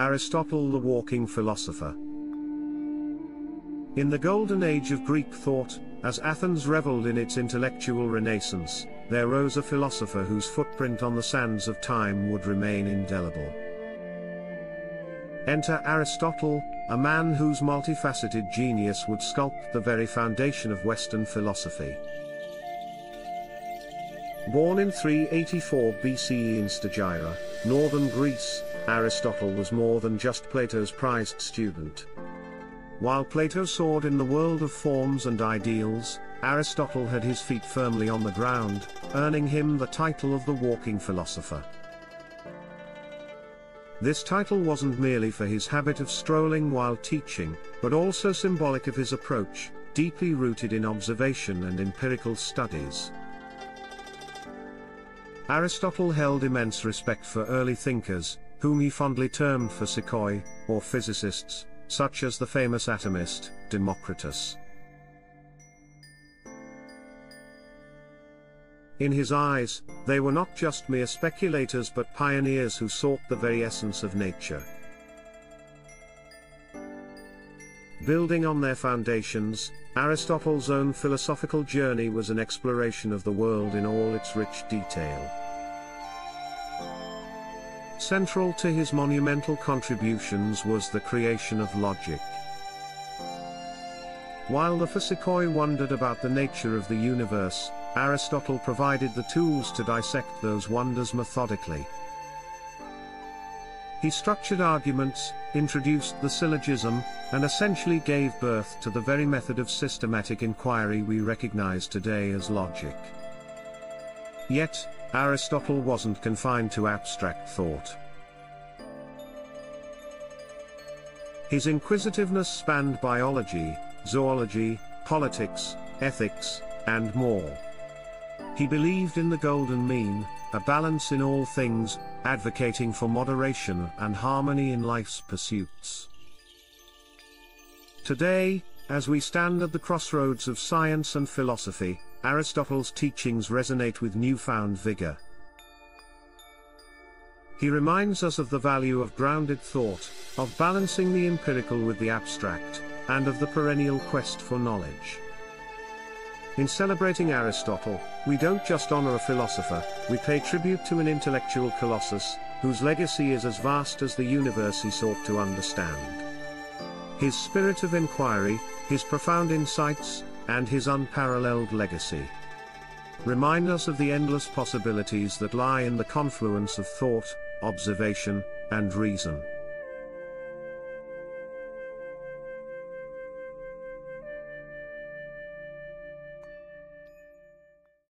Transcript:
Aristotle the walking philosopher. In the golden age of Greek thought, as Athens reveled in its intellectual renaissance, there rose a philosopher whose footprint on the sands of time would remain indelible. Enter Aristotle, a man whose multifaceted genius would sculpt the very foundation of Western philosophy. Born in 384 BCE in Stagira, northern Greece, Aristotle was more than just Plato's prized student. While Plato soared in the world of forms and ideals, Aristotle had his feet firmly on the ground, earning him the title of the walking philosopher. This title wasn't merely for his habit of strolling while teaching, but also symbolic of his approach, deeply rooted in observation and empirical studies. Aristotle held immense respect for early thinkers, whom he fondly termed for physikoi, or physicists, such as the famous atomist, Democritus. In his eyes, they were not just mere speculators but pioneers who sought the very essence of nature. Building on their foundations, Aristotle's own philosophical journey was an exploration of the world in all its rich detail. Central to his monumental contributions was the creation of logic. While the Physikoi wondered about the nature of the universe, Aristotle provided the tools to dissect those wonders methodically. He structured arguments, introduced the syllogism, and essentially gave birth to the very method of systematic inquiry we recognize today as logic. Yet, Aristotle wasn't confined to abstract thought. His inquisitiveness spanned biology, zoology, politics, ethics, and more. He believed in the golden mean, a balance in all things, advocating for moderation and harmony in life's pursuits. Today, as we stand at the crossroads of science and philosophy, Aristotle's teachings resonate with newfound vigor. He reminds us of the value of grounded thought, of balancing the empirical with the abstract, and of the perennial quest for knowledge. In celebrating Aristotle, we don't just honor a philosopher, we pay tribute to an intellectual colossus, whose legacy is as vast as the universe he sought to understand. His spirit of inquiry, his profound insights, and his unparalleled legacy remind us of the endless possibilities that lie in the confluence of thought, observation, and reason.